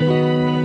Música